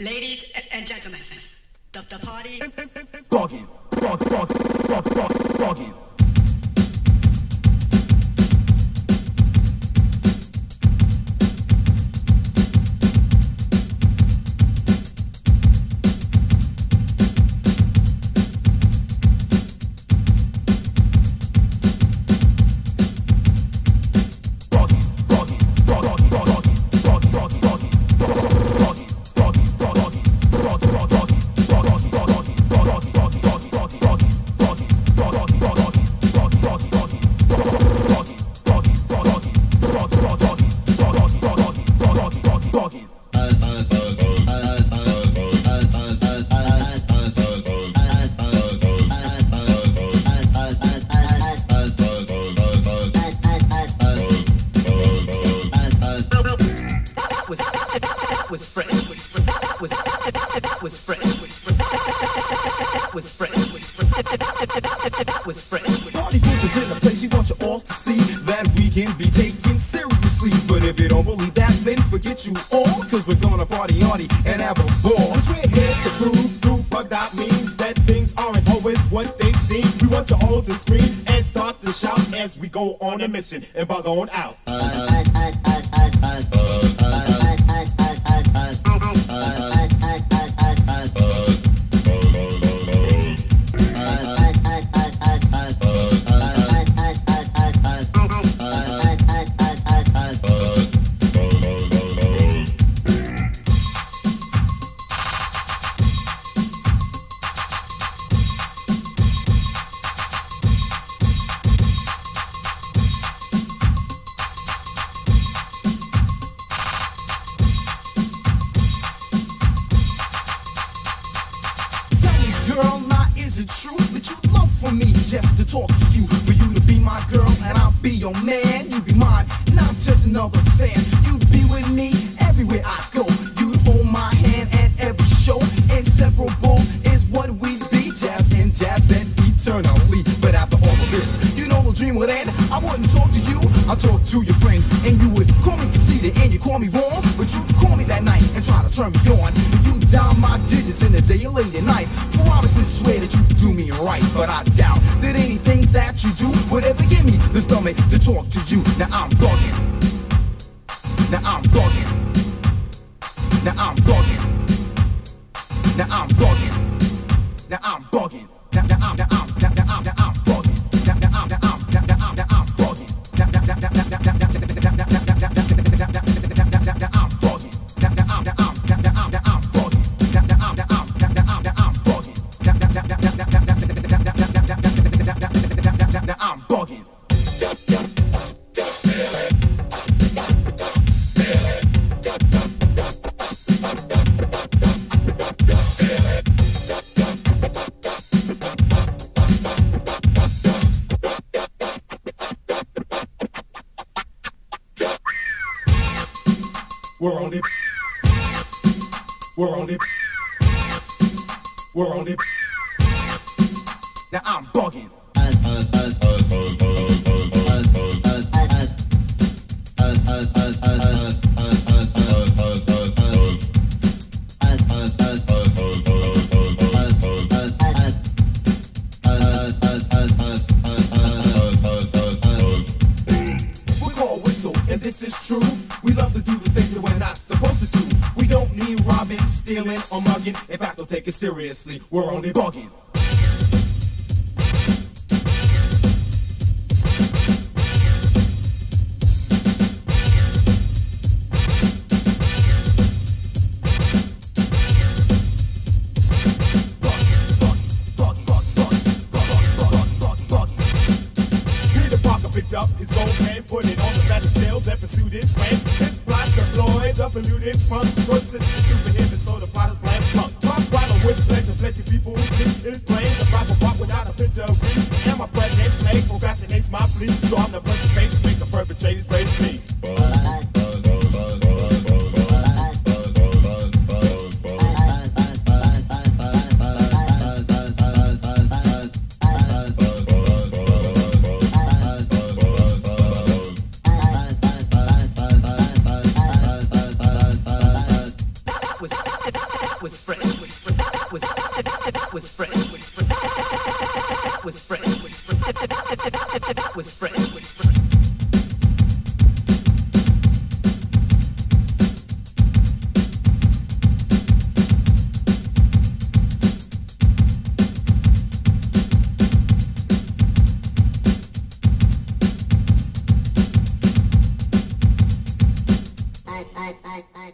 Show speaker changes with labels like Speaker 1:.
Speaker 1: Ladies and gentlemen, the, the party is...
Speaker 2: Bargain, bargain, bargain, bargain, bargain. Bugging,
Speaker 3: was fresh. That was that was fresh. That was fresh. That was fresh.
Speaker 4: That can be taken seriously. But if you don't believe you all, cause we're gonna party hardy and have a ball.
Speaker 5: Cause we're here to prove through bugged out means that things aren't always what they seem. We want you all to scream and start to shout as we go on a mission and bug on out.
Speaker 4: Talk to you? For you to be my girl and I'll be your man. You be mine, not just another fan. You'd be with me everywhere I go. You'd hold my hand at every show. Inseparable is what we'd be. Jazz and jazz and eternally. But after all of this, you know the dream would end. I wouldn't talk to you, I'd talk to your friend. And you would call me conceited and you call me wrong. But you'd call me that night and try to turn me on. You down my digits in the day or late at night. Promise and swear that you do me right. But I doubt that you do would ever give me the stomach to talk to you. Now I'm bugging. Now I'm bugging. Now I'm bugging. Now I'm bugging. Now I'm bugging.
Speaker 5: We're on it. We're on it.
Speaker 2: Now I'm bugging.
Speaker 5: This is true. Stealing, or mugging. In fact, don't take it seriously. We're only bugging. up his gold pen, put it on the battle scale that pursued his plan. his plot deployed, up polluted from sources to the image, so the plot is bland punk. Pop bottle with pleasure, plenty people is plain.
Speaker 4: the proper part without a picture of me. And my present
Speaker 5: play procrastinates my plea, so I'm the person face, make the perpetrator's praise me.
Speaker 4: That was fresh.
Speaker 6: I, I, I, I.